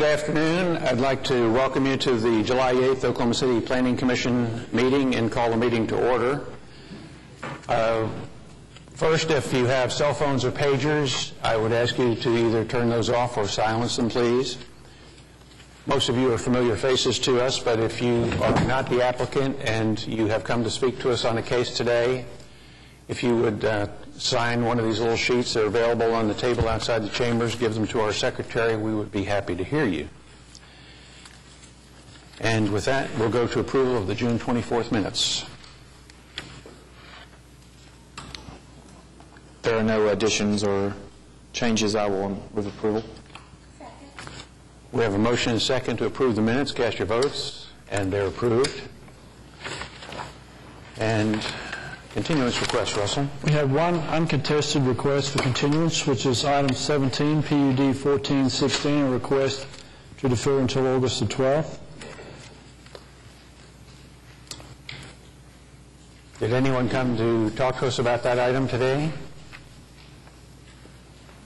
Good afternoon. I'd like to welcome you to the July 8th Oklahoma City Planning Commission meeting and call the meeting to order. Uh, First, if you have cell phones or pagers, I would ask you to either turn those off or silence them, please. Most of you are familiar faces to us, but if you are not the applicant and you have come to speak to us on a case today, if you would uh, sign one of these little sheets They're available on the table outside the chambers, give them to our secretary, we would be happy to hear you. And with that, we'll go to approval of the June 24th minutes. There are no additions or changes. I will move approval. We have a motion and a second to approve the minutes. Cast your votes, and they're approved. And continuance request, Russell. We have one uncontested request for continuance, which is item 17, PUD 1416, a request to defer until August the 12th. Did anyone come to talk to us about that item today?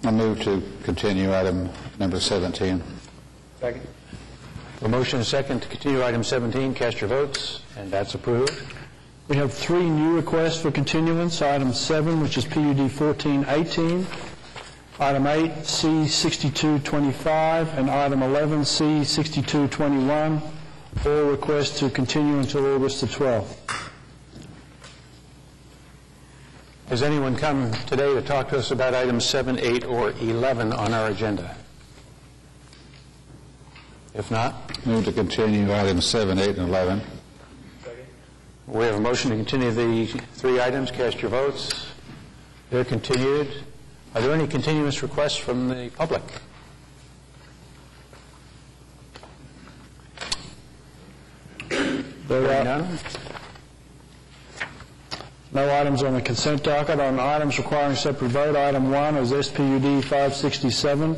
I move to continue item number 17. Second. A motion and a second to continue item 17. Cast your votes, and that's approved. We have three new requests for continuance. Item 7, which is PUD 1418, item 8, C6225, and item 11, C6221, all requests to continue until August the 12th. Has anyone come today to talk to us about items 7, 8, or 11 on our agenda? If not, Move to continue items 7, 8, and 11. We have a motion to continue the three items. Cast your votes. They're continued. Are there any continuance requests from the public? There are none? no items on the consent docket. On items requiring separate vote, item 1 is SPUD 567.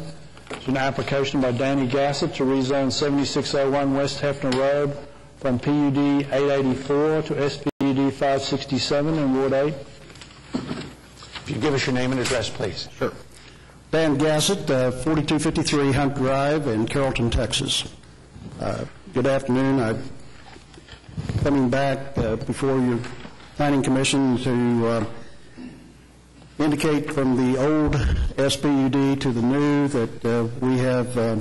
It's an application by Danny Gassett to rezone 7601 West Hefner Road from PUD 884 to SPUD 567 in Ward 8. If you give us your name and address, please. Sure. Dan Gassett, uh, 4253 Hunt Drive in Carrollton, Texas. Uh, Good afternoon. I'm coming back uh, before your planning commission to uh, indicate from the old SPUD to the new that uh, we have, uh,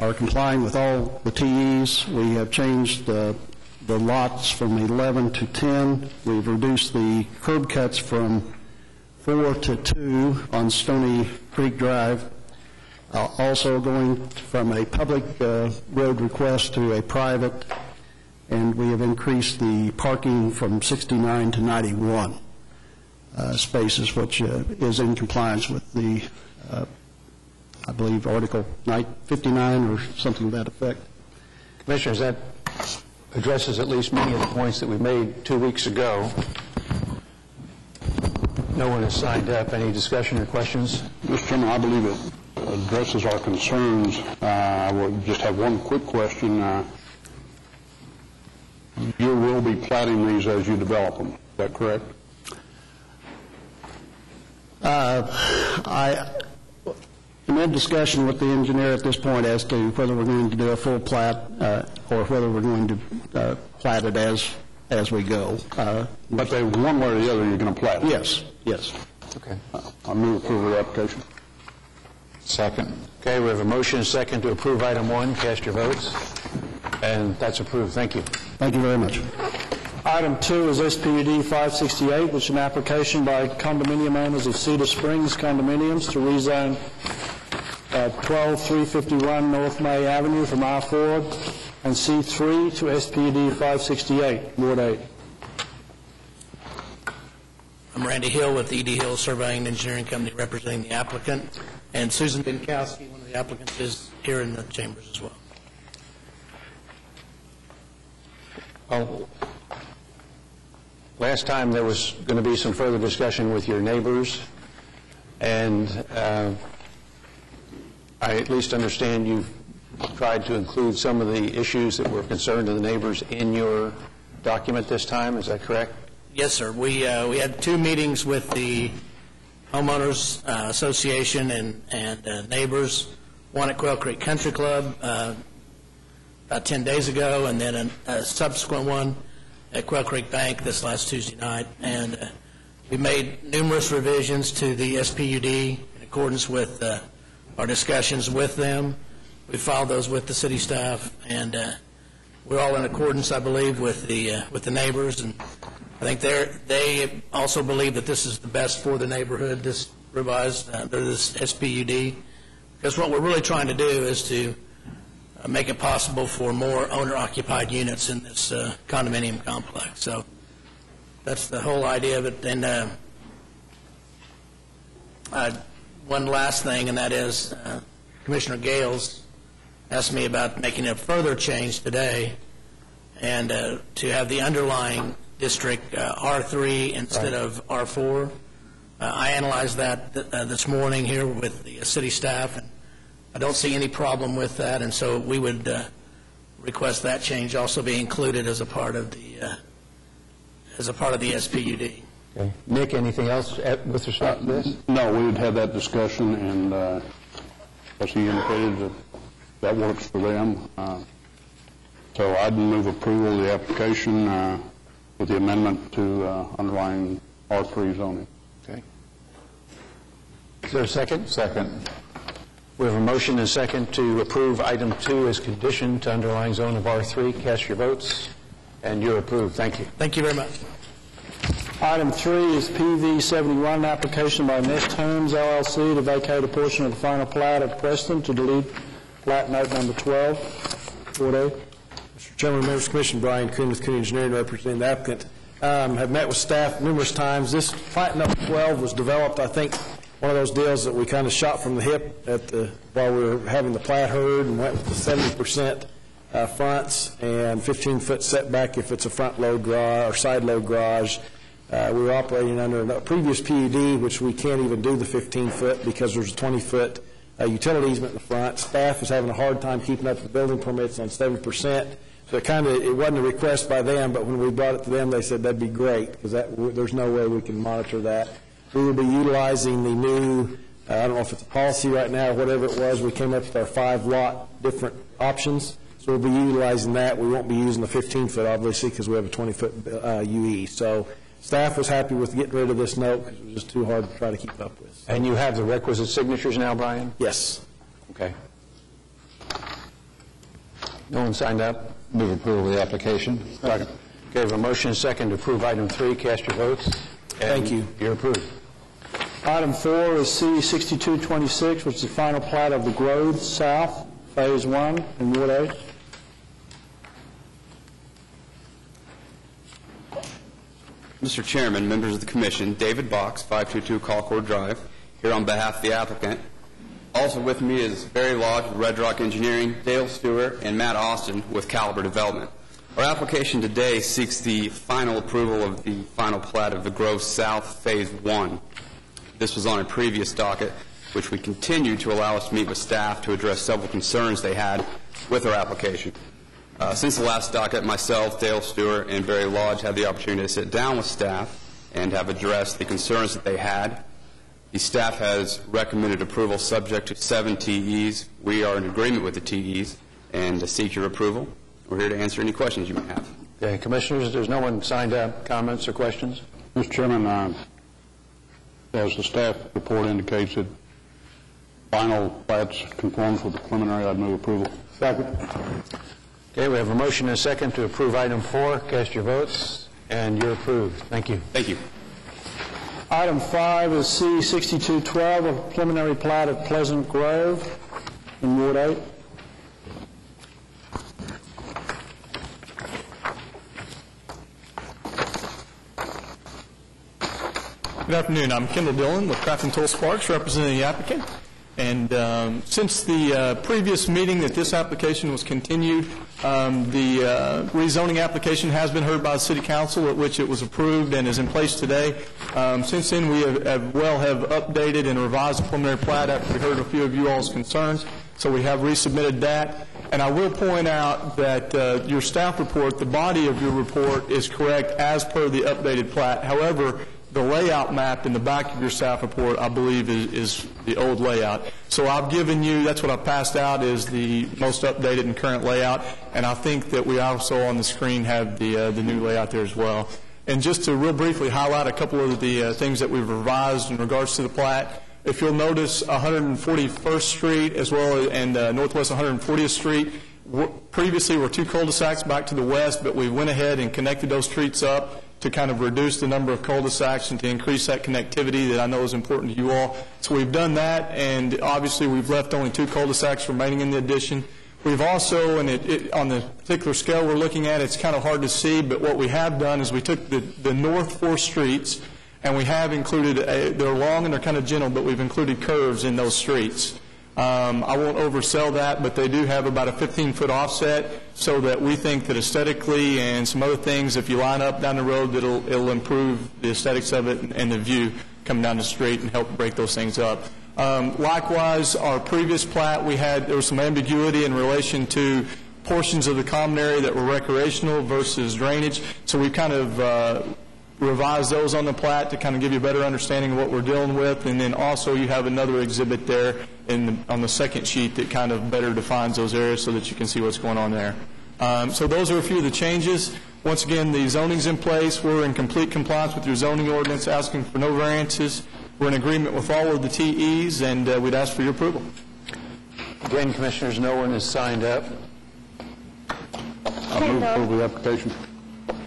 are complying with all the TEs. We have changed uh, the lots from 11 to 10. We've reduced the curb cuts from four to two on Stony Creek Drive. Uh, Also going from a public uh, road request to a private, and we have increased the parking from 69 to 91 uh, spaces, which uh, is in compliance with the, uh, I believe, Article 59 or something to that effect. Commissioners, that addresses at least many of the points that we made two weeks ago. No one has signed up. Any discussion or questions? Mr. Chairman, I believe it addresses our concerns. Uh, I will just have one quick question. Uh, You will be platting these as you develop them, is that correct? Uh, I am in discussion with the engineer at this point as to whether we're going to do a full plat uh, or whether we're going to uh, plat it as, as we go. Uh, But they, one way or the other, you're going to plat it? Yes, yes. Okay. I move approval of the application. Second. Okay, we have a motion and second to approve item one. Cast your votes. And that's approved. Thank you. Thank you very much. Item 2 is SPUD 568, which is an application by condominium owners of Cedar Springs condominiums to rezone uh, 12351 North May Avenue from R4 and C3 to SPD 568, Ward 8. I'm Randy Hill with ED Hill Surveying and Engineering Company representing the applicant, and Susan Binkowski, one of the applicants, is here in the chambers as well. Well, last time there was going to be some further discussion with your neighbors, and uh, I at least understand you've tried to include some of the issues that were concerned to the neighbors in your document this time. Is that correct? Yes, sir. We, uh, we had two meetings with the homeowners uh, association and, and uh, neighbors one at Quail Creek Country Club uh, about 10 days ago, and then an- a subsequent one at Quail Creek Bank this last Tuesday night. And uh, we made numerous revisions to the SPUD in accordance with uh, our discussions with them. We filed those with the city staff, and uh, we're all in accordance, I believe, with the, uh, with the neighbors, and I think they're, they also believe that this is the best for the neighborhood, this revised, uh, this SPUD, because what we're really trying to do is to uh, make it possible for more owner-occupied units in this uh, condominium complex. So that's the whole idea of it. And uh, uh, one last thing, and that is uh, Commissioner Gales asked me about making a further change today, and uh, to have the underlying district uh, R3 instead of R4. Uh, I analyzed that th- uh, this morning here with the city staff, and I don't see any problem with that, and so we would uh, request that change also be included as a part of the, uh, as a part of the SPUD. Okay. Nick, anything else uh, with respect to this? No, we would have that discussion, and uh, as he indicated, that that works for them. Uh, So I'd move approval of the application uh, with the amendment to uh, underlying R3 zoning. Okay. Is there a second? Second. We have a motion and a second to approve item two as conditioned to underlying zone of R3. Cast your votes, and you're approved. Thank you. Thank you very much. Item three is PV 71, an application by Nest Homes LLC to vacate a portion of the final plat of Preston to delete plat note number 12, Ward A. Mr. Chairman, members of the commission, Brian Kuhn with Kuhn Engineering representing the applicant. Um, Have met with staff numerous times. This plat number 12 was developed, I think, one of those deals that we kind of shot from the hip at the, while we were having the plat heard and went with the 70% uh, fronts and 15-foot setback if it's a front-load garage or side-load garage. Uh, We were operating under a previous PUD, which we can't even do the 15-foot because there's a 20-foot uh, utility easement in the front. Staff is having a hard time keeping up with building permits on 70%. So it kind of, it wasn't a request by them, but when we brought it to them, they said that'd be great, because that, there's no way we can monitor that. We will be utilizing the new, uh, I don't know if it's a policy right now, whatever it was, we came up with our five lot different options. So we'll be utilizing that. We won't be using the 15-foot, obviously, because we have a 20-foot uh, UE. So staff was happy with getting rid of this note, because it was just too hard to try to keep up with. And you have the requisite signatures now, Brian? Yes. Okay. No one signed up? Move approval of the application. Second. Okay, we have a motion and second to approve item three. Cast your votes. Thank you. You're approved. Item four is C 6226, which is the final plat of the Grove South, Phase 1 in Ward A. Mr. Chairman, members of the commission, David Box, 522 Colcord Drive, here on behalf of the applicant. Also with me is Barry Lodge with Red Rock Engineering, Dale Stewart, and Matt Austin with Caliber Development. Our application today seeks the final approval of the final plat of the Grove South Phase 1. This was on a previous docket, which we continue to allow us to meet with staff to address several concerns they had with our application. Uh, Since the last docket, myself, Dale Stewart, and Barry Lodge had the opportunity to sit down with staff and have addressed the concerns that they had. The staff has recommended approval subject to seven TEs. We are in agreement with the TEs and to seek your approval. We're here to answer any questions you may have. Okay, commissioners, there's no one signed up. Comments or questions? Mr. Chairman, uh, as the staff report indicates, that final plats conforms with the preliminary, I'd move approval. Second. Okay, we have a motion and a second to approve item four. Cast your votes, and you're approved. Thank you. Thank you. Item five is C 6212, a preliminary plat of Pleasant Grove in Ward 8. Good afternoon. I'm Kendall Dillon with Crafton Tull Sparks, representing the applicant. And um, since the uh, previous meeting that this application was continued, um, the uh, rezoning application has been heard by the city council, at which it was approved and is in place today. Um, Since then, we have- have well have updated and revised the preliminary plat after we heard a few of you all's concerns, so we have resubmitted that. And I will point out that uh, your staff report, the body of your report is correct as per the updated plat. However, the layout map in the back of your staff report, I believe, is, is the old layout. So I've given you, that's what I passed out, is the most updated and current layout, and I think that we also on the screen have the, uh, the new layout there as well. And just to real briefly highlight a couple of the uh, things that we've revised in regards to the plat, if you'll notice 141st Street as well as, and uh, Northwest 140th Street, previously were two cul-de-sacs back to the west, but we went ahead and connected those streets up to kind of reduce the number of cul-de-sacs and to increase that connectivity that I know is important to you all. So we've done that, and obviously we've left only two cul-de-sacs remaining in the addition. We've also, and it, it, on the particular scale we're looking at, it's kind of hard to see, but what we have done is we took the, the north four streets, and we have included, a, they're long and they're kind of gentle, but we've included curves in those streets. Um, I won't oversell that, but they do have about a 15-foot offset, so that we think that aesthetically and some other things, if you line up down the road, it'll, it'll improve the aesthetics of it and- and the view coming down the street and help break those things up. Um, Likewise, our previous plat, we had, there was some ambiguity in relation to portions of the common area that were recreational versus drainage, so we kind of uh, revise those on the plat to kind of give you a better understanding of what we're dealing with. And then also you have another exhibit there in, the- on the second sheet that kind of better defines those areas so that you can see what's going on there. Um, So those are a few of the changes. Once again, the zoning's in place. We're in complete compliance with your zoning ordinance, asking for no variances. We're in agreement with all of the TEs, and uh, we'd ask for your approval. Again, Commissioners, no one has signed up. I move approval of the application.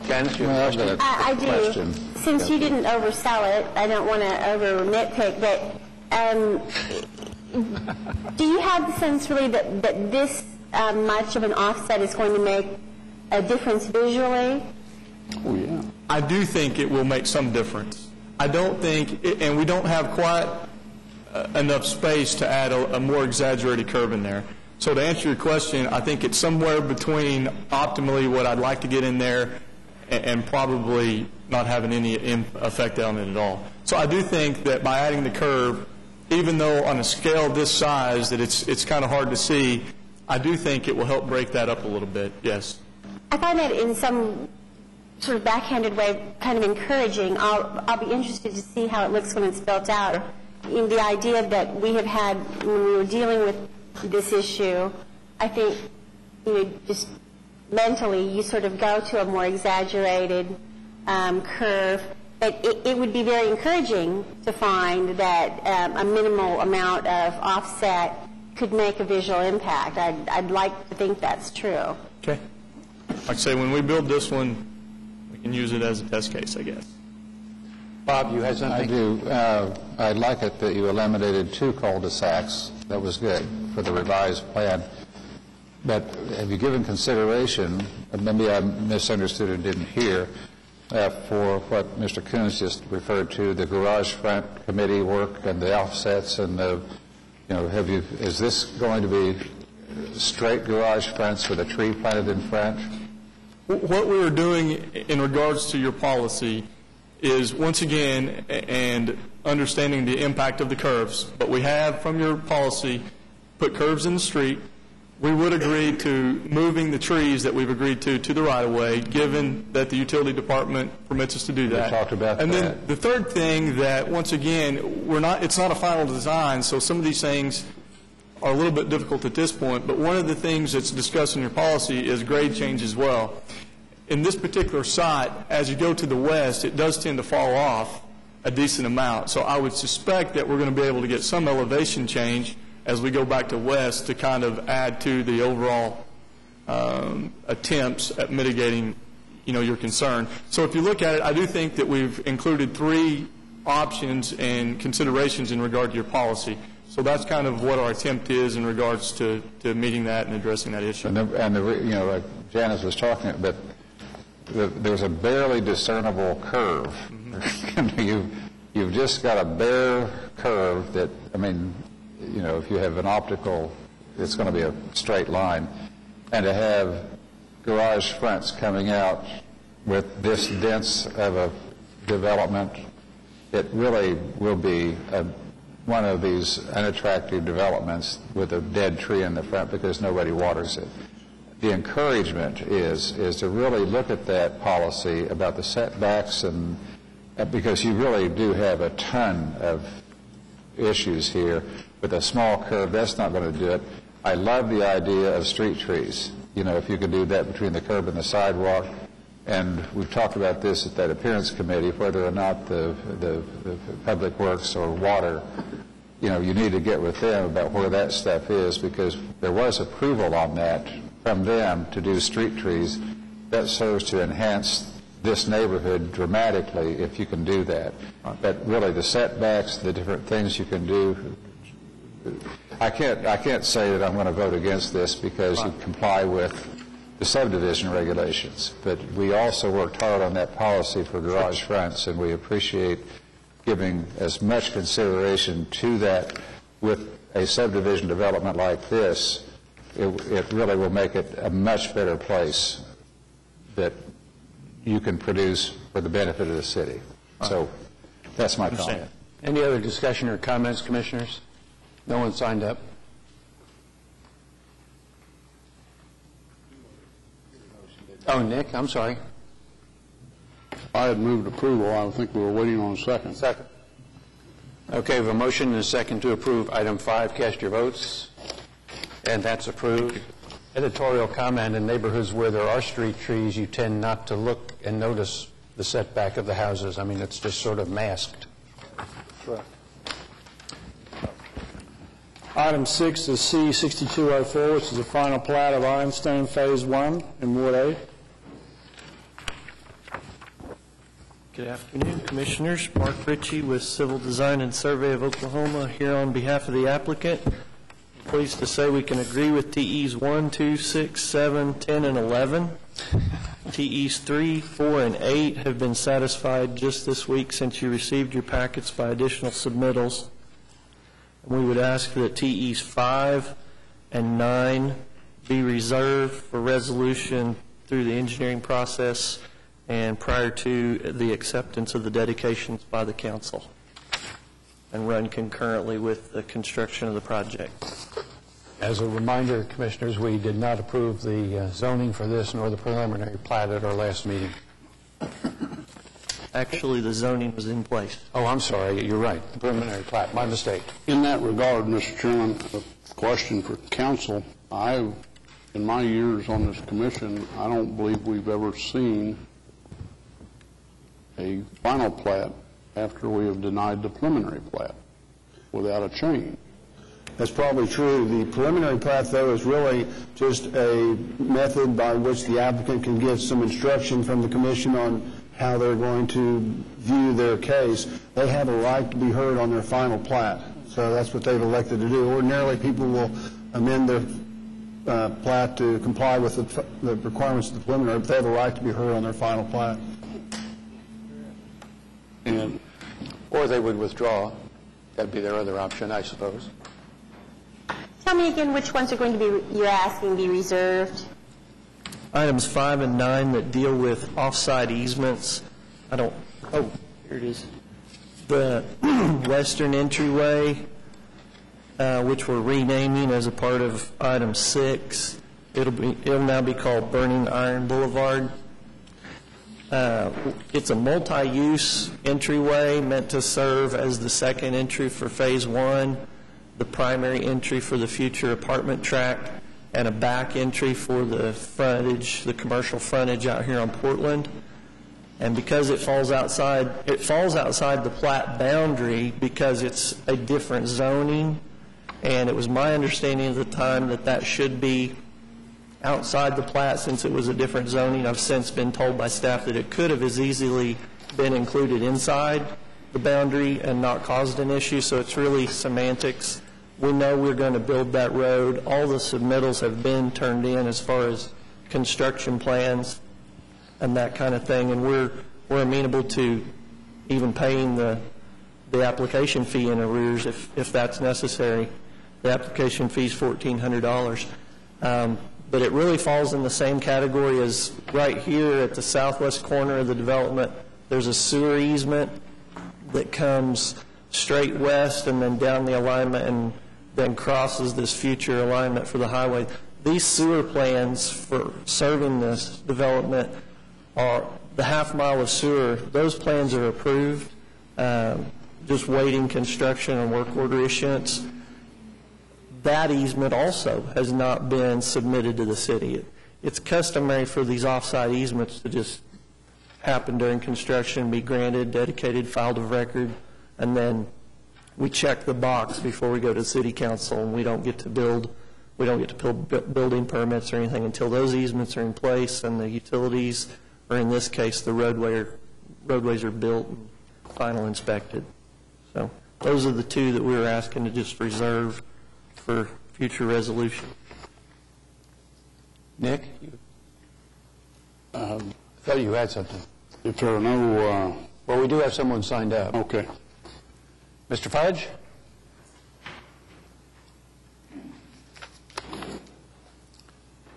Janice, you have a Well, I've got a I I do. question. Since you didn't oversell it, I don't want to over nitpick, but um, do you have the sense really that that this um, much of an offset is going to make a difference visually? Oh, yeah. I do think it will make some difference. I don't think, and we don't have quite uh, enough space to add a, a more exaggerated curve in there. So to answer your question, I think it's somewhere between optimally what I'd like to get in there and, probably not having any effect on it at all. So I do think that by adding the curve, even though on a scale this size that it's, it's kind of hard to see, I do think it will help break that up a little bit, yes. I find that in some sort of backhanded way kind of encouraging. I'll, I'll be interested to see how it looks when it's built out. In the idea that we have had when we were dealing with this issue, I think, you know, just mentally, you sort of go to a more exaggerated um, curve. But it, it would be very encouraging to find that um, a minimal amount of offset could make a visual impact. I'd, I'd like to think that's true. Okay. Like I say, when we build this one, we can use it as a test case, I guess. Bob, you had something? I do. Uh, I like it that you eliminated two cul-de-sacs. That was good for the revised plan. But have you given consideration, maybe I misunderstood or didn't hear, uh, for what Mr. Coons just referred to, the garage front committee work and the offsets and the, you know, have you, is this going to be straight garage fronts with a tree planted in front? What we were doing in regards to your policy is, once again, and understanding the impact of the curves, but we have, from your policy, put curves in the street. We would agree to moving the trees that we've agreed to, to the right-of-way, given that the utility department permits us to do that. We talked about And then the third thing that, once again, we're not, it's not a final design, so some of these things are a little bit difficult at this point, but one of the things that's discussed in your policy is grade change as well. In this particular site, as you go to the west, it does tend to fall off a decent amount. So I would suspect that we're going to be able to get some elevation change as we go back to west to kind of add to the overall um, attempts at mitigating, you know, your concern. So if you look at it, I do think that we've included three options and considerations in regard to your policy. So that's kind of what our attempt is in regards to, to meeting that and addressing that issue. And the, and the, you know, like Janice was talking, but the, there's a barely discernible curve. you've, you've just got a bare curve that, I mean, you know, if you have an optical, it's going to be a straight line. And to have garage fronts coming out with this dense of a development, it really will be a, one of these unattractive developments with a dead tree in the front because nobody waters it. The encouragement is, is to really look at that policy about the setbacks and uh, because you really do have a ton of issues here. With a small curb, that's not going to do it. I love the idea of street trees. You know, if you could do that between the curb and the sidewalk. And we've talked about this at that appearance committee, whether or not the, the, the Public Works or Water, you know, you need to get with them about where that stuff is, because there was approval on that from them to do street trees. That serves to enhance this neighborhood dramatically if you can do that. But really, the setbacks, the different things you can do, I can't, I can't say that I'm going to vote against this because you comply with the subdivision regulations, but we also worked hard on that policy for garage fronts, and we appreciate giving as much consideration to that with a subdivision development like this. It, it really will make it a much better place that you can produce for the benefit of the city. So that's my comment. Any other discussion or comments, Commissioners? No one signed up. Oh, Nick, I'm sorry. I had moved approval. I think we were waiting on a second. Second. Okay, we have a motion and a second to approve item five. Cast your votes. And that's approved. Editorial comment, in neighborhoods where there are street trees, you tend not to look and notice the setback of the houses. I mean, it's just sort of masked. Item six is C 6204, which is the final plat of Ironstone Phase 1 in Ward 8. Good afternoon, Commissioners. Mark Ritchie with Civil Design and Survey of Oklahoma, here on behalf of the applicant. Pleased to say we can agree with TEs 1, 2, 6, 7, 10, and 11. TEs 3, 4, and 8 have been satisfied just this week since you received your packets by additional submittals. We would ask that TEs 5 and 9 be reserved for resolution through the engineering process and prior to the acceptance of the dedications by the council, and run concurrently with the construction of the project. As a reminder, Commissioners, we did not approve the uh, zoning for this nor the preliminary plat at our last meeting. Actually, the zoning was in place. Oh, I'm sorry, you're right, the preliminary plat, my mistake. In that regard, Mr. Chairman, a question for council. I, in my years on this commission, I don't believe we've ever seen a final plat after we have denied the preliminary plat without a change. That's probably true. The preliminary plat, though, is really just a method by which the applicant can get some instruction from the commission on how they're going to view their case. They have a right to be heard on their final plat, so that's what they've elected to do. Ordinarily, people will amend their uh, plat to comply with the the requirements of the preliminary, but they have a right to be heard on their final plat. And Or they would withdraw. That'd be their other option, I suppose. Tell me again which ones are going to be, you're asking be reserved? Items 5 and 9 that deal with offsite easements, I don't, oh, here it is. The western entryway, uh, which we're renaming as a part of item 6, it'll be, it'll now be called Burning Iron Boulevard. Uh, It's a multi-use entryway meant to serve as the second entry for Phase 1, the primary entry for the future apartment tract, and a back entry for the frontage, the commercial frontage out here on Portland. And because it falls outside, it falls outside the plat boundary because it's a different zoning, and it was my understanding at the time that that should be outside the plat since it was a different zoning. I've since been told by staff that it could have as easily been included inside the boundary and not caused an issue, so it's really semantics. We know we're going to build that road. All the submittals have been turned in as far as construction plans and that kind of thing, and we're, we're amenable to even paying the, the application fee in arrears if, if that's necessary. The application fee is $1,400. Um, But it really falls in the same category as right here at the southwest corner of the development, there's a sewer easement that comes straight west and then down the alignment and then crosses this future alignment for the highway. These sewer plans for serving this development are, the half mile of sewer, those plans are approved, um, just waiting construction and work order issuance. That easement also has not been submitted to the city. It's customary for these offsite easements to just happen during construction, be granted, dedicated, filed of record, and then we check the box before we go to city council, and we don't get to build, we don't get to build building permits or anything until those easements are in place and the utilities, or in this case, the roadway, are- roadways are built and final inspected. So those are the two that we were asking to just reserve for future resolution. Nick? you- Um, I thought you had something. If there are no, Well, we do have someone signed up. uh, okay. Mr. Fudge?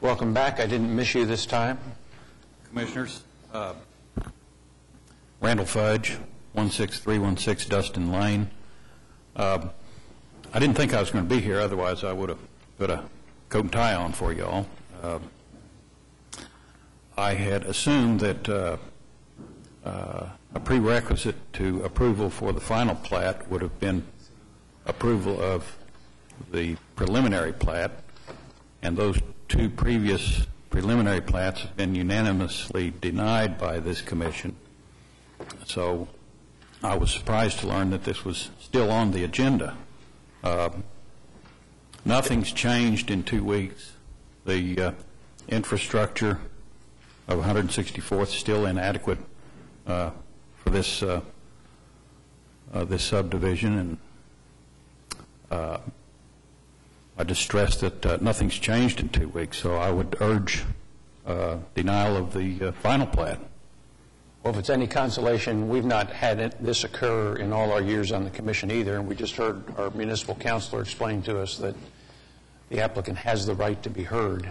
Welcome back. I didn't miss you this time. Commissioners, uh, Randall Fudge, 16316 Dustin Lane. Uh, I didn't think I was going to be here, otherwise I would have put a coat and tie on for you all. Uh, I had assumed that uh, uh, a prerequisite to approval for the final plat would have been approval of the preliminary plat, and those two previous preliminary plats have been unanimously denied by this commission. So I was surprised to learn that this was still on the agenda. Uh, Nothing's changed in two weeks. The uh, infrastructure of 164th is still inadequate uh, for this, uh, uh, this subdivision, and uh, I just stress that uh, nothing's changed in two weeks, so I would urge uh, denial of the uh, final plat. Well, if it's any consolation, we've not had it- this occur in all our years on the commission either, and we just heard our municipal counselor explain to us that the applicant has the right to be heard,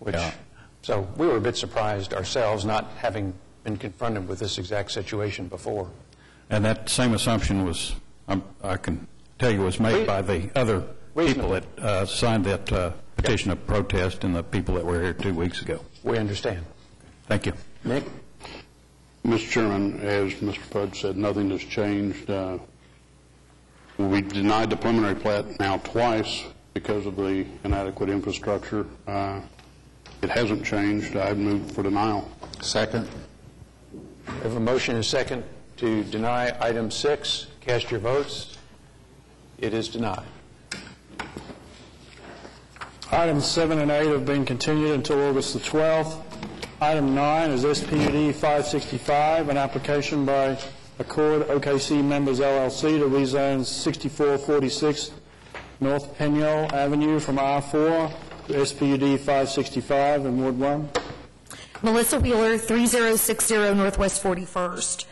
which, Yeah. so we were a bit surprised ourselves, not having been confronted with this exact situation before. And that same assumption was, um, I can tell you, was made by the other people that uh, signed that uh, petition of protest and the people that were here two weeks ago. We understand. Thank you. Nick? Mr. Chairman, as Mr. Fudge said, nothing has changed. Uh, We denied the preliminary plat now twice because of the inadequate infrastructure. Uh, It hasn't changed. I've moved for denial. Second? We have a motion and a second to deny item six. Cast your votes. It is denied. Items seven and eight have been continued until August the 12th. Item nine is SPUD 565, an application by Accord OKC Members LLC to rezone 6446 North Peniel Avenue from R4 to SPUD 565 in Ward 1. Melissa Wheeler, 3060 Northwest 41st.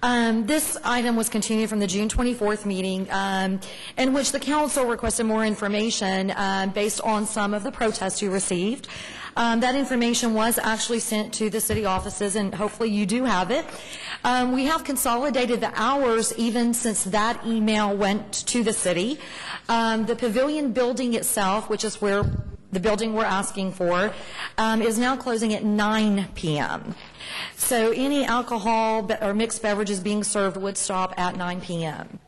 Um, This item was continued from the June 24th meeting, um, in which the council requested more information um, based on some of the protests you received. Um, That information was actually sent to the city offices, and hopefully you do have it. Um, We have consolidated the hours even since that email went to the city. Um, The pavilion building itself, which is where the building we're asking for, um, is now closing at 9 p.m. So any alcohol or mixed beverages being served would stop at 9 p.m.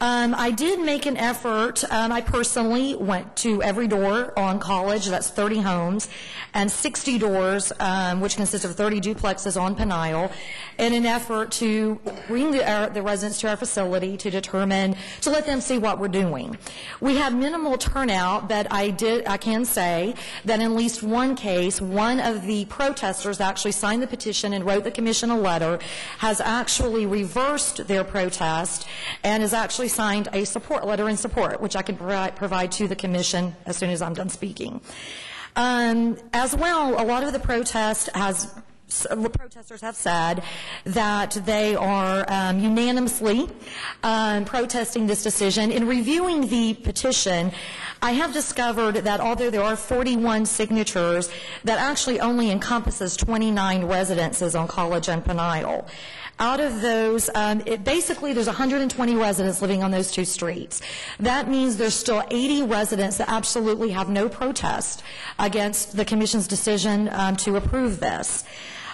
Um, I did make an effort, um, I personally went to every door on College, that's 30 homes, and 60 doors, um, which consists of 30 duplexes on Peniel, in an effort to bring the, the residents to our facility to determine, to let them see what we're doing. We had minimal turnout, but I did, I can say that in at least one case, one of the protesters actually signed the petition and wrote the commission a letter, has actually reversed their protest, and has actually signed a support letter in support, which I can provide, to the commission as soon as I'm done speaking. Um, as well, a lot of the protest has protesters have said that they are um, unanimously um, protesting this decision. In reviewing the petition, I have discovered that although there are 41 signatures, that actually only encompasses 29 residences on College and Peniel. Out of those, um, it, basically, there's 120 residents living on those two streets. That means there's still 80 residents that absolutely have no protest against the commission's decision um, to approve this.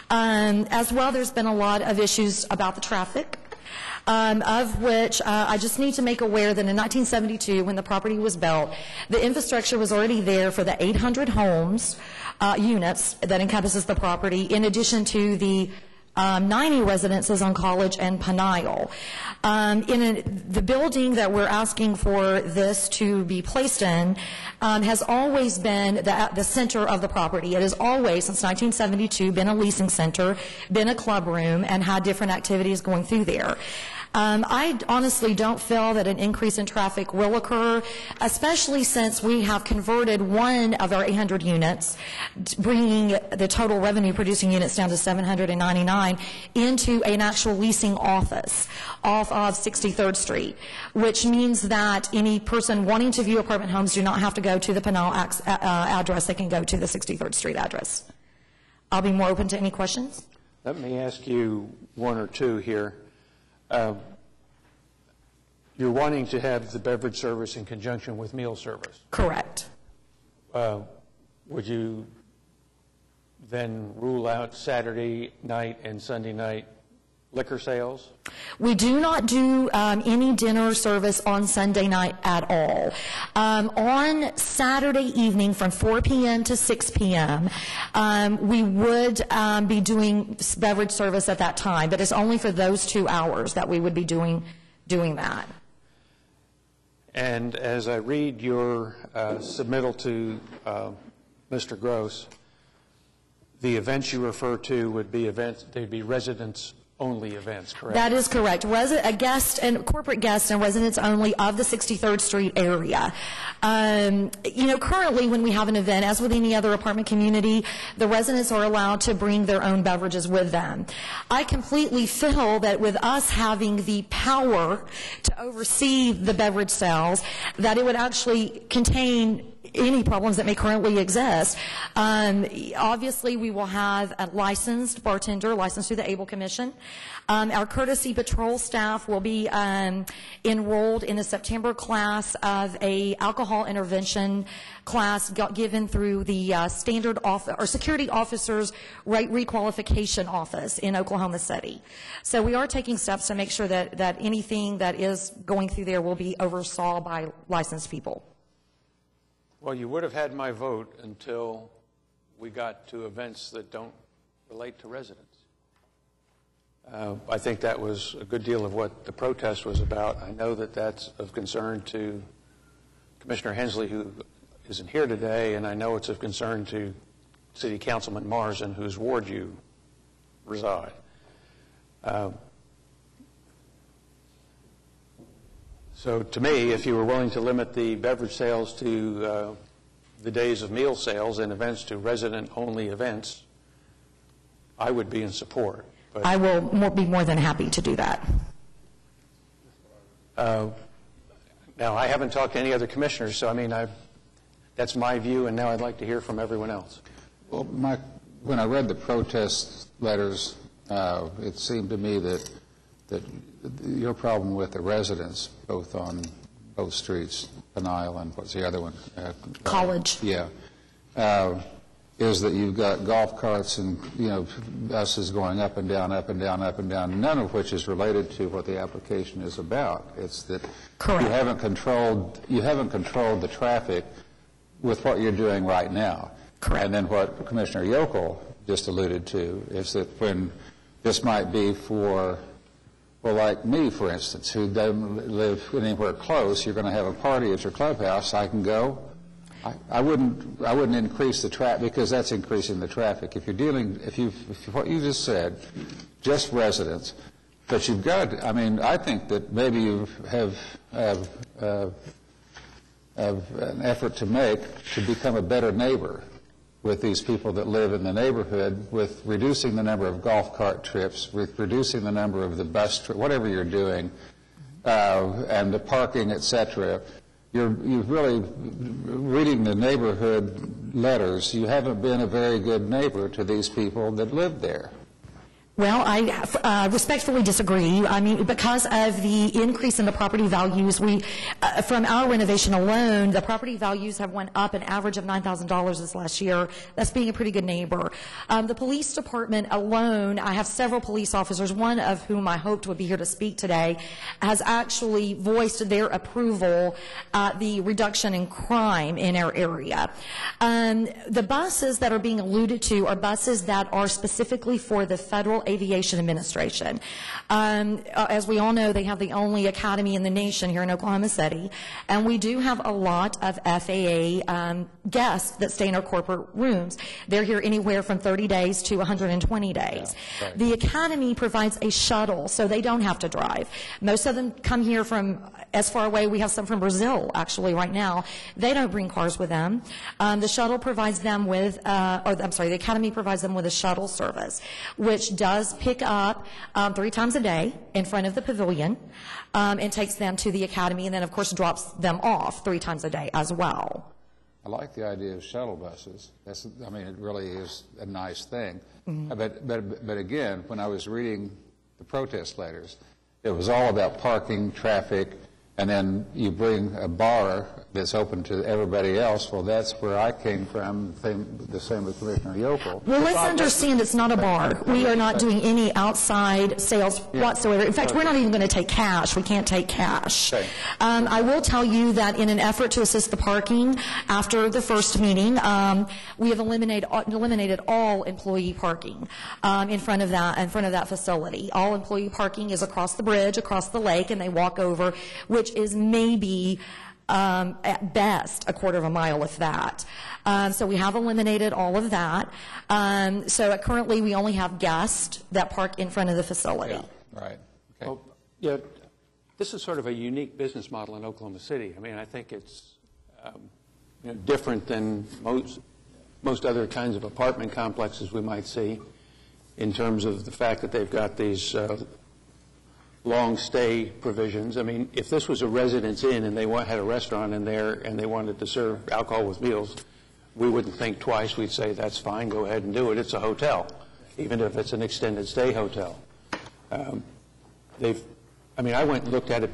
Um, As well, there's been a lot of issues about the traffic, um, of which uh, I just need to make aware that in 1972, when the property was built, the infrastructure was already there for the 800 homes, uh, units that encompasses the property, in addition to the um, 90 residences on College and Peniel. Um, In a- the building that we're asking for this to be placed in um, has always been the the center of the property. It has always, since 1972, been a leasing center, been a club room, and had different activities going through there. Um, I honestly don't feel that an increase in traffic will occur, especially since we have converted one of our 800 units, bringing the total revenue-producing units down to 799, into an actual leasing office off of 63rd Street, which means that any person wanting to view apartment homes do not have to go to the Peniel uh, uh, address, they can go to the 63rd Street address. I'll be more open to any questions. Let me ask you one or two here. Uh, You're wanting to have the beverage service in conjunction with meal service. Correct. Uh, Would you then rule out Saturday night and Sunday night liquor sales? We do not do um, any dinner service on Sunday night at all. Um, on Saturday evening from 4 p.m. to 6 p.m., um, we would um, be doing beverage service at that time, but it's only for those two hours that we would be doing, doing that. And as I read your uh, submittal to uh, Mr. Gross, the events you refer to would be events, they'd be residents-only events, correct? That is correct. Resi- a guest and corporate guests and residents only of the 63rd Street area. Um, you know, currently when we have an event, as with any other apartment community, the residents are allowed to bring their own beverages with them. I completely feel that with us having the power to oversee the beverage sales, that it would actually contain any problems that may currently exist. Um, Obviously, we will have a licensed bartender, licensed through the ABLE Commission. Um, Our courtesy patrol staff will be um, enrolled in the September class of a alcohol intervention class given through the uh, standard or security officers rate requalification office in Oklahoma City. So we are taking steps to make sure that, that anything that is going through there will be oversaw by licensed people. Well, you would have had my vote until we got to events that don't relate to residents. Uh, I think that was a good deal of what the protest was about. I know that that's of concern to Commissioner Hensley, who isn't here today, and I know it's of concern to City Councilman Marrs, in whose ward you reside. Uh, So to me, if you were willing to limit the beverage sales to uh, the days of meal sales and events to resident-only events, I would be in support. But I will more- be more than happy to do that. uh, now, I haven't talked to any other commissioners, so I mean, I, that's my view, and now I'd like to hear from everyone else. Well, my, when I read the protest letters, uh, it seemed to me that, that your problem with the residents, both on both streets, Peniel and what's the other one? Uh, College. Yeah, uh, is that you've got golf carts and, you know, buses going up and down, up and down, up and down, none of which is related to what the application is about. It's that Correct. you haven't controlled, you haven't controlled the traffic with what you're doing right now. Correct. And then what Commissioner Yokel just alluded to is that when this might be for, well, like me, for instance, who doesn't live anywhere close, you're going to have a party at your clubhouse, I can go. I- I wouldn't, I wouldn't increase the traffic, because that's increasing the traffic. If you're dealing, if you, if what you just said, just residents, but you've got, I mean, I think that maybe you have, have, uh, of an effort to make to become a better neighbor with these people that live in the neighborhood, with reducing the number of golf cart trips, with reducing the number of the bus, tri- whatever you're doing, uh, and the parking, et cetera. You're, you've really, reading the neighborhood letters, you haven't been a very good neighbor to these people that live there. Well, I uh, respectfully disagree. I mean, because of the increase in the property values, we, uh, from our renovation alone, the property values have went up an average of $9,000 this last year. That's being a pretty good neighbor. Um, The police department alone, I have several police officers, one of whom I hoped would be here to speak today, has actually voiced their approval at the reduction in crime in our area. Um, The buses that are being alluded to are buses that are specifically for the Federal Aviation Administration. Um, uh, As we all know, they have the only academy in the nation here in Oklahoma City, and we do have a lot of FAA um, guests that stay in our corporate rooms. They're here anywhere from 30 days to 120 days. The academy provides a shuttle, so they don't have to drive. Most of them come here from as far away, we have some from Brazil, actually, right now. They don't bring cars with them. Um, The shuttle provides them with, uh, or, I'm sorry, the academy provides them with a shuttle service, which does pick up um, three times a day in front of the pavilion um, and takes them to the academy, and then, of course, drops them off three times a day as well. I like the idea of shuttle buses. That's, I mean, it really is a nice thing. Mm-hmm. But, but, but again, when I was reading the protest letters, it was all about parking, traffic, and then you bring a bar that's open to everybody else. Well, that's where I came from, the same, the same with Commissioner Yockel. Well, let's understand it's not a bar. We are not doing any outside sales whatsoever. In fact, we're not even going to take cash. We can't take cash. Okay. Um, I will tell you that in an effort to assist the parking, after the first meeting, um, we have eliminated, eliminated all employee parking um, in front of that, in front of that facility. All employee parking is across the bridge, across the lake, and they walk over, which is maybe um, at best a quarter of a mile, if that. Um, so we have eliminated all of that. Um, so currently, we only have guests that park in front of the facility. Right. Okay. Well, yeah, this is sort of a unique business model in Oklahoma City. I mean, I think it's um, you know, different than most, most other kinds of apartment complexes we might see in terms of the fact that they've got these uh, long stay provisions. I mean, if this was a residence inn and they had a restaurant in there and they wanted to serve alcohol with meals, we wouldn't think twice. We'd say, that's fine, go ahead and do it. It's a hotel, even if it's an extended stay hotel. Um, They've, I mean, I went and looked at it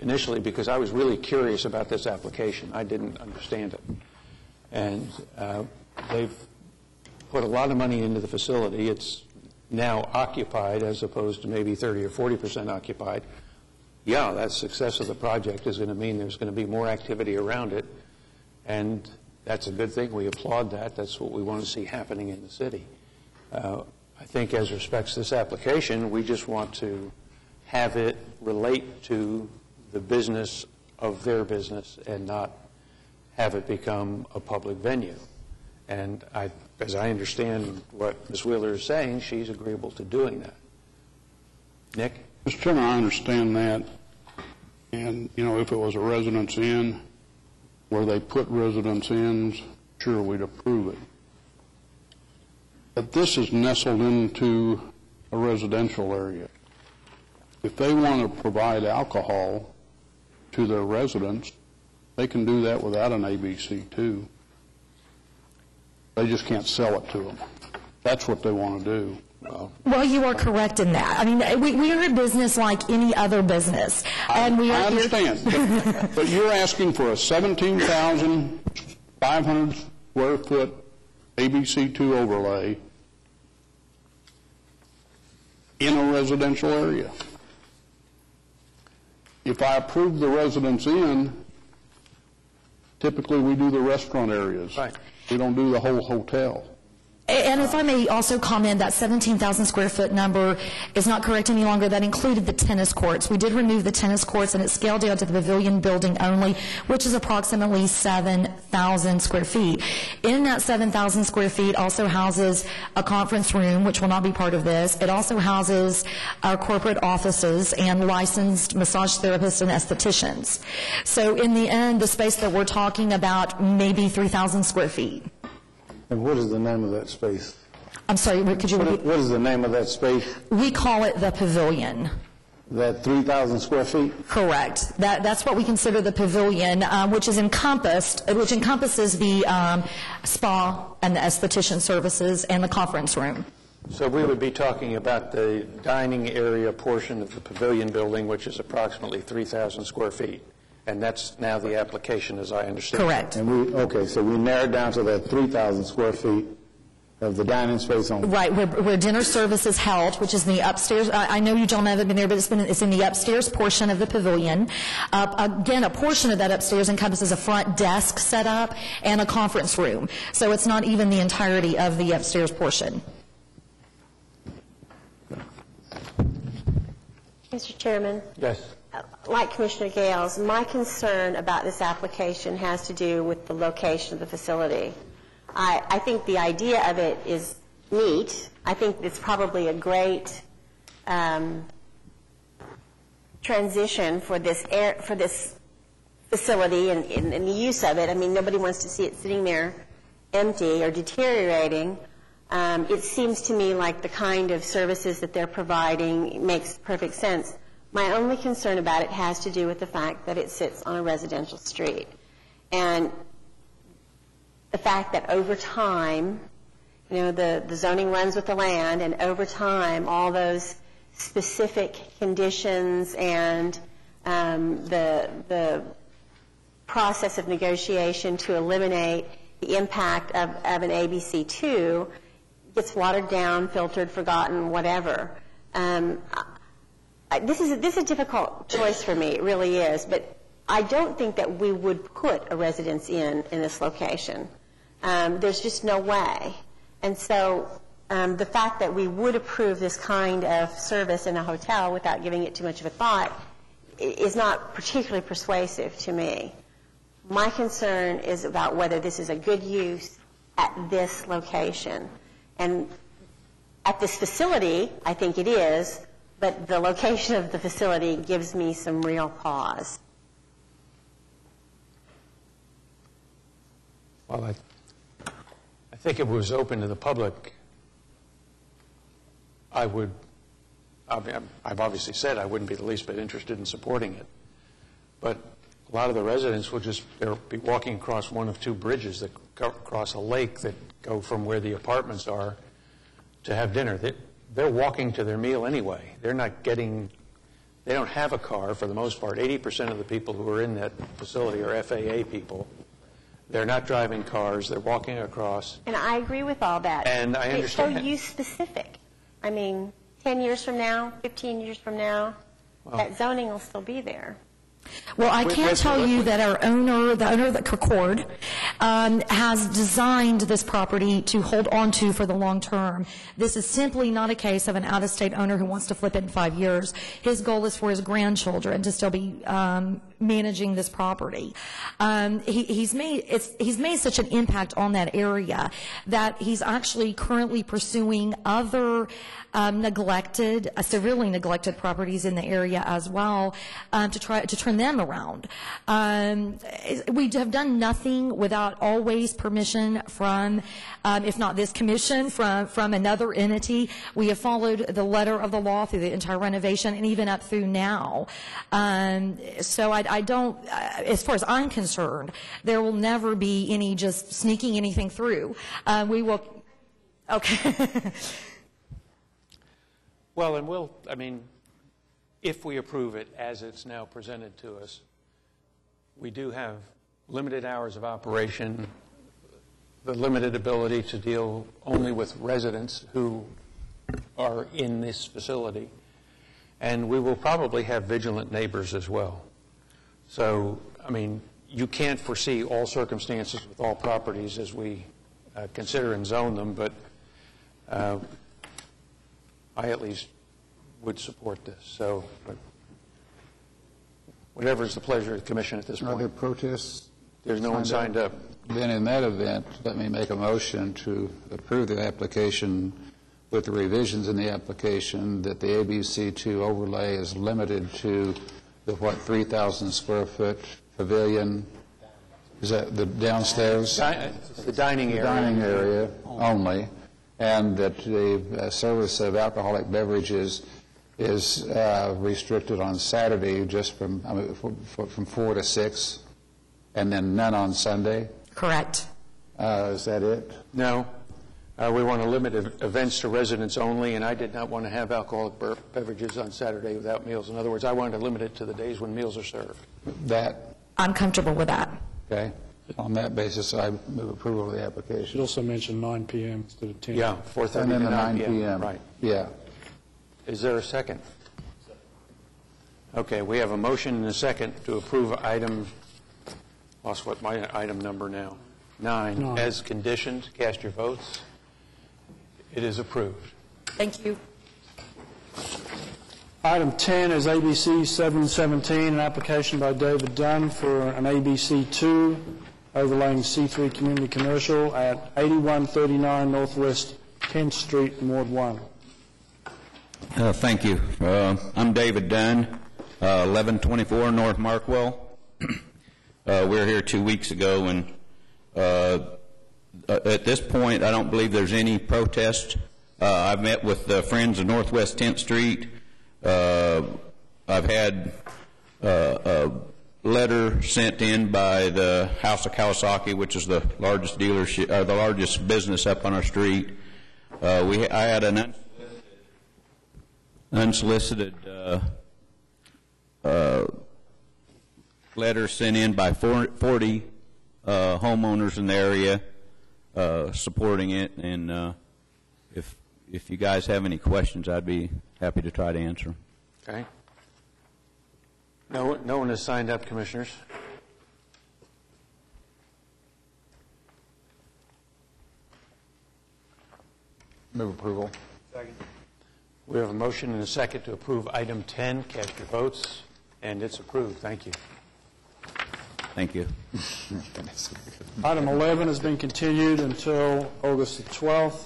initially because I was really curious about this application. I didn't understand it. And uh, they've put a lot of money into the facility. It's now occupied as opposed to maybe 30 or 40 percent occupied. Yeah, that success of the project is going to mean there's going to be more activity around it, and that's a good thing. We applaud that. That's what we want to see happening in the city. Uh, I think as respects this application, we just want to have it relate to the business of their business and not have it become a public venue. And I, as I understand what Ms. Wheeler is saying, she's agreeable to doing that. Nick? Mr. Chairman, I understand that. And, you know, if it was a residence inn where they put residence inns, sure, we'd approve it. But this is nestled into a residential area. If they want to provide alcohol to their residents, they can do that without an ABC2. They just can't sell it to them. That's what they want to do. Well, you are correct in that. I mean, we, we are a business like any other business, and we are I understand, but- but you're asking for a 17,500 square foot ABC2 overlay in a residential area. If I approve the residence inn, typically we do the restaurant areas. Right. We don't do the whole hotel. And if I may also comment, that 17,000 square foot number is not correct any longer. That included the tennis courts. We did remove the tennis courts, and it scaled down to the pavilion building only, which is approximately 7,000 square feet. In that 7,000 square feet also houses a conference room, which will not be part of this. It also houses our corporate offices and licensed massage therapists and estheticians. So in the end, the space that we're talking about may be 3,000 square feet. And what is the name of that space? I'm sorry, could you repeat? what is the name of that space? We call it the pavilion. That 3,000 square feet? Correct. That, that's what we consider the pavilion, um, which is encompassed, which encompasses the um, spa and the esthetician services and the conference room. So we would be talking about the dining area portion of the pavilion building, which is approximately 3,000 square feet. And that's now the application, as I understand. it. Correct. And we, okay, so we narrowed down to that 3,000 square feet of the dining space on. Right, where, where dinner service is held, which is in the upstairs, I, I know you gentlemen haven't been there, but it's been, it's in the upstairs portion of the pavilion. Uh, again, a portion of that upstairs encompasses a front desk setup and a conference room. So it's not even the entirety of the upstairs portion. Mr. Chairman, Yes. Like Commissioner Gales, my concern about this application has to do with the location of the facility. I, I think the idea of it is neat. I think it's probably a great um, transition for this air, for this facility and, and, and the use of it. I mean, nobody wants to see it sitting there empty or deteriorating. Um, it seems to me like the kind of services that they're providing makes perfect sense. My only concern about it has to do with the fact that it sits on a residential street. And the fact that over time, you know, the, the zoning runs with the land, and over time, all those specific conditions and um, the, the process of negotiation to eliminate the impact of, of an ABC2 gets watered down, filtered, forgotten, whatever. Um, this is a, this is a difficult choice for me. It really is. But I don't think that we would put a residence inn in this location. Um, there's just no way. And so um, the fact that we would approve this kind of service in a hotel without giving it too much of a thought is not particularly persuasive to me. My concern is about whether this is a good use at this location. And at this facility, I think it is, but the location of the facility gives me some real pause. Well, I, I think if it was open to the public, I would, I've obviously said I wouldn't be the least bit interested in supporting it. But a lot of the residents will just, be walking across one of two bridges that cross a lake that go from where the apartments are to have dinner. They- They're walking to their meal anyway. They're not getting, they don't have a car for the most part. 80% of the people who are in that facility are FAA people. They're not driving cars, they're walking across. And I agree with all that. And I understand. It's so use-specific. I mean, 10 years from now, 15 years from now, that zoning will still be there. Well, I can wait, tell you that our owner, the owner of the Concord, um, has designed this property to hold on to for the long term. This is simply not a case of an out-of-state owner who wants to flip it in five years. His goal is for his grandchildren to still be um, managing this property. Um, he, he's made it's, he's made such an impact on that area that he's actually currently pursuing other um, neglected, uh, severely neglected properties in the area as well um, to try to turn them around. Um, we have done nothing without always permission from, um, if not this commission, from from another entity. We have followed the letter of the law through the entire renovation and even up through now. Um, so I, I don't, uh, as far as I'm concerned, there will never be any just sneaking anything through. Uh, we will. Okay. Well, and we'll, I mean, if we approve it as it's now presented to us, we do have limited hours of operation, the limited ability to deal only with residents who are in this facility, and we will probably have vigilant neighbors as well. So, I mean, you can't foresee all circumstances with all properties as we uh, consider and zone them, but uh, I at least would support this. So but whatever is the pleasure of the commission at this Are there point. protests? There's no one signed up. Then in that event, let me make a motion to approve the application with the revisions in the application that the ABC2 overlay is limited to the, what, 3,000 square foot pavilion? Is that the downstairs? Di- The dining The area. dining area only, and that the uh, service of alcoholic beverages is uh, restricted on Saturday just from, I mean, for- for- from 4 to 6, and then none on Sunday? Correct. Uh, Is that it? No. Uh, We want to limit events to residents only, and I did not want to have alcoholic beverages on Saturday without meals. In other words, I wanted to limit it to the days when meals are served. That, I'm comfortable with that. okay? On that basis, I move approval of the Should application. also mention 9 PM instead of 10. Yeah, 4:30 And then to the 9 9 PM. Right. Yeah. Is there a second? Okay, we have a motion and a second to approve item, lost what my item number now, nine, Nine. as conditioned. Cast your votes. It is approved. Thank you. Item 10 is ABC 717, an application by David Dunn for an ABC 2 overlaying C3 Community Commercial at 8139 Northwest 10th Street in Ward 1. Uh, Thank you. Uh, I'm David Dunn, uh, 1124 North Markwell. Uh, We were here two weeks ago, and uh, uh, at this point, I don't believe there's any protest. Uh, I've met with the Friends of Northwest 10th Street. Uh, I've had uh, a letter sent in by the House of Kawasaki, which is the largest dealership, uh, the largest business up on our street. Uh, We, I had an unsolicited uh, uh, letter sent in by 40 uh, homeowners in the area uh, supporting it, and uh, if if you guys have any questions, I'd be happy to try to answer. Okay? No, no one has signed up, Commissioners. Move approval. We have a motion and a second to approve item 10. Cast your votes, and it's approved. Thank you. Thank you. Item 11 has been continued until August the 12th.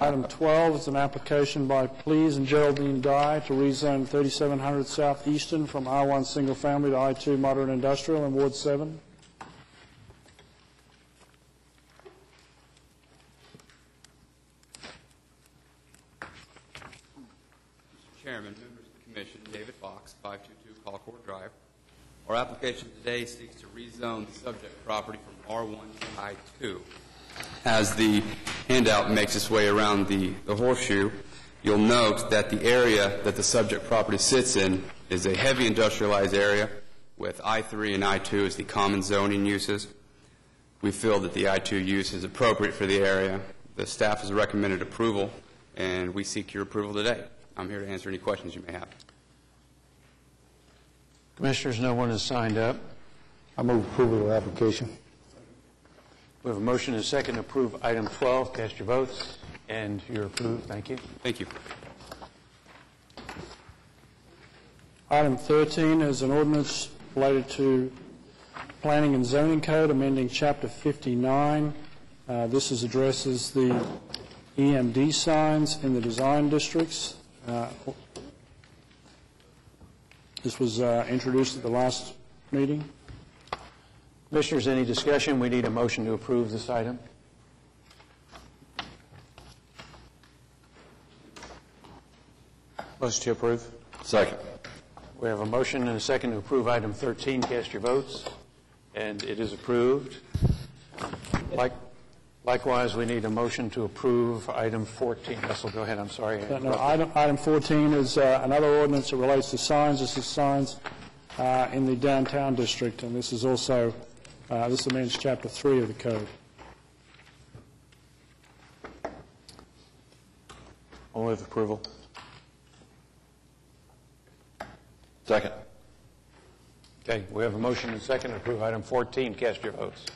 Item 12 is an application by Please and Geraldine Dye to rezone 3700 South Eastern from R1 Single Family to I2 Moderate Industrial in Ward 7. Chairman, members of the commission, David Fox, 522 Colcord Drive. Our application today seeks to rezone the subject property from R1 to I2. As the handout makes its way around the the horseshoe, you'll note that the area that the subject property sits in is a heavy industrialized area with I3 and I2 as the common zoning uses. We feel that the I2 use is appropriate for the area. The staff has recommended approval, and we seek your approval today. I'm here to answer any questions you may have. Commissioners, no one has signed up. I move approval of the application. We have a motion and a second to approve item 12. Cast your votes, and you're approved. Thank you. Thank you. Item 13 is an ordinance related to Planning and Zoning Code, amending Chapter 59. Uh, This is addresses the EMD signs in the design districts. Uh, This was uh, introduced at the last meeting. Commissioners, any discussion? We need a motion to approve this item. Motion to approve. Second. We have a motion and a second to approve item 13. Cast your votes, and it is approved. Like- Likewise, we need a motion to approve item 14. Russell, go ahead, I'm sorry. No, no. Item item 14 is uh, another ordinance that relates to signs. This is signs uh, in the downtown district, and this is also, uh, this amends Chapter 3 of the code. I'll move approval. Second. Okay, we have a motion and second to approve item 14. Cast your votes.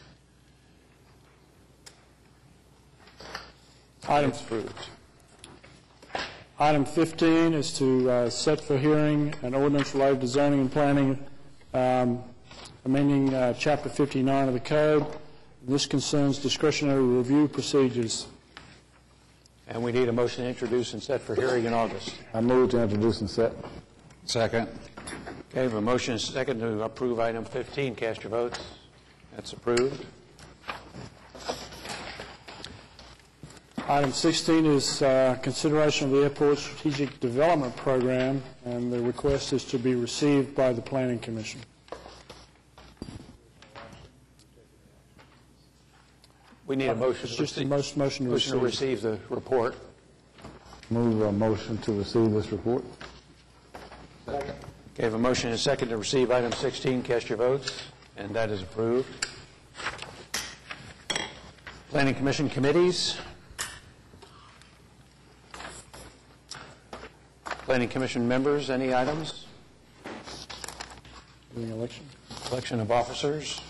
Item approved. Item 15 is to uh, set for hearing an ordinance related to zoning and planning, um, amending uh, Chapter 59 of the code. This concerns discretionary review procedures. And we need a motion to introduce and set for hearing in August. I move to introduce and set. Second. Okay, we have a motion and second to approve item 15. Cast your votes. That's approved. Item 16 is uh, consideration of the airport strategic development program, and the request is to be received by the planning commission. We need a motion. It's to just a receive- motion- motion to Motion to receive. receive the report. Move a motion to receive this report. Okay, I have a motion and a second to receive item 16. Cast your votes, and that is approved. Planning Commission committees. Planning Commission members, any items? Doing election? Election of officers.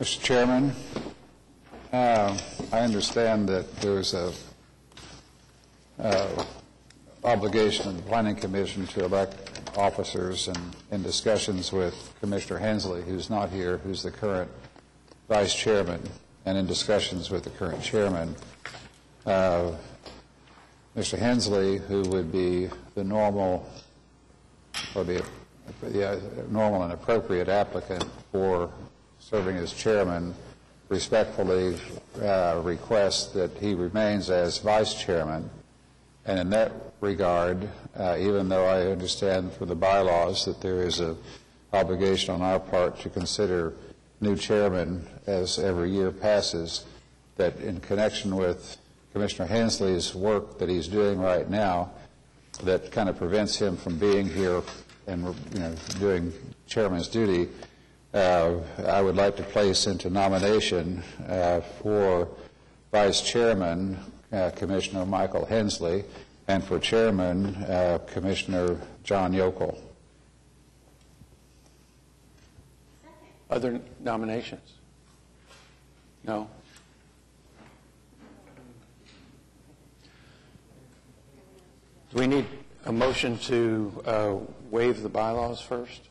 Mr. Chairman, uh, I understand that there's a uh, obligation of the Planning Commission to elect officers, and in discussions with Commissioner Hensley, who's not here, who's the current vice chairman, and in discussions with the current chairman, uh, Mr. Hensley, who would be the normal, or the the normal and appropriate applicant for serving as chairman, respectfully uh, that he remains as vice chairman. And in that regard, uh, even though I understand from the bylaws that there is an obligation on our part to consider new chairman as every year passes, that in connection with Commissioner Hensley's work that he's doing right now, that kind of prevents him from being here and, you know, doing chairman's duty, uh, I would like to place into nomination uh, for vice chairman uh, Commissioner Michael Hensley, and for chairman uh, Commissioner John Yokel. Other nominations? No? Do we need a motion to uh, waive the bylaws first?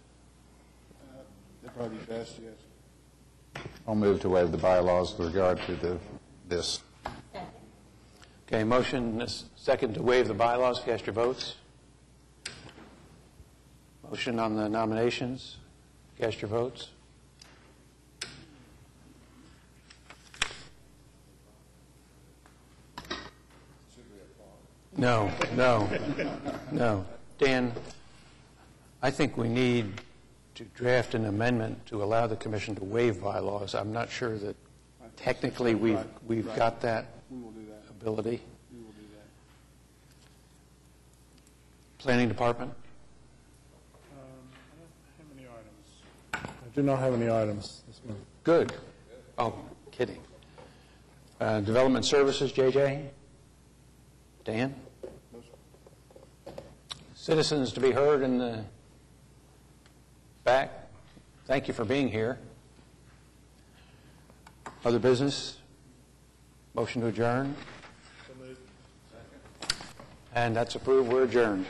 Probably best, yes. I'll move to waive the bylaws with regard to the, this. Okay, motion is second to waive the bylaws. Cast your votes. Motion on the nominations. Cast your votes. No, no, no. Dan, I think we need to draft an amendment to allow the commission to waive bylaws. I'm not sure that technically we've, we've got that We that. ability. We will do that. Planning Department? How many items? I do not have any items this month. Good. Oh, kidding. Uh, Development Services, JJ? Dan? Citizens to be heard in the back? Thank you for being here. Other business? Motion to adjourn? And that's approved. We're adjourned.